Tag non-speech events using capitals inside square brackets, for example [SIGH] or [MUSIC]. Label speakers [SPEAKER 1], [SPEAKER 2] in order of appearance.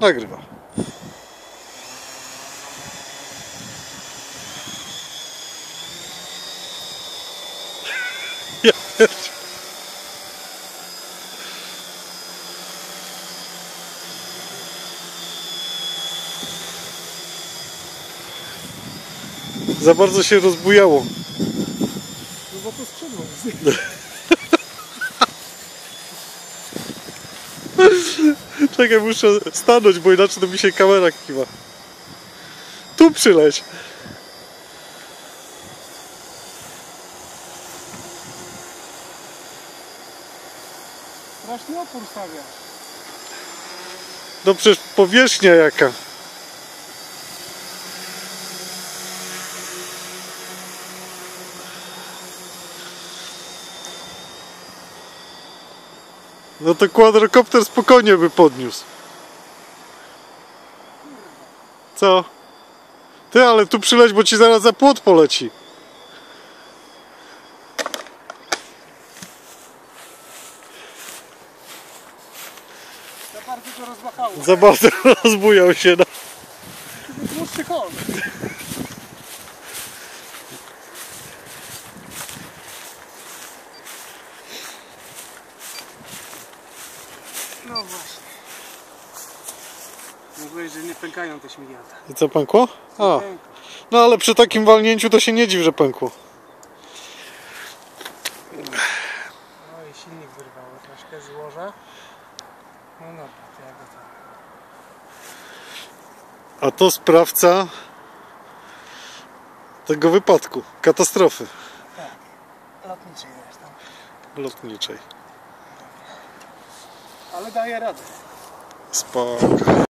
[SPEAKER 1] Nagrywa. Ja [LAUGHS] Za bardzo się rozbujało.
[SPEAKER 2] No bo to skrzydło [LAUGHS]
[SPEAKER 1] Czekaj, muszę stanąć, bo inaczej to mi się kamera kiwa. Tu przyleć.
[SPEAKER 2] Straszny opór stawia.
[SPEAKER 1] No przecież powierzchnia jaka. No to kwadrokopter spokojnie by podniósł. Co? Ty, ale tu przyleć, bo ci zaraz za płot poleci.
[SPEAKER 2] Za bardzo go rozmachało.
[SPEAKER 1] Za bardzo [LAUGHS] rozbujał się. No.
[SPEAKER 2] Tłusty kon. No właśnie. Mówiłeś, że nie pękają te śmignięta.
[SPEAKER 1] I co, pękło? A, no ale przy takim walnięciu to się nie dziw, że pękło.
[SPEAKER 2] No i silnik wyrwało troszkę złoża. No dobra, to ja go tam.
[SPEAKER 1] A to sprawca tego wypadku, katastrofy
[SPEAKER 2] Lotniczy jest tam.
[SPEAKER 1] lotniczej.
[SPEAKER 2] Ale daje radę.
[SPEAKER 1] Spoko.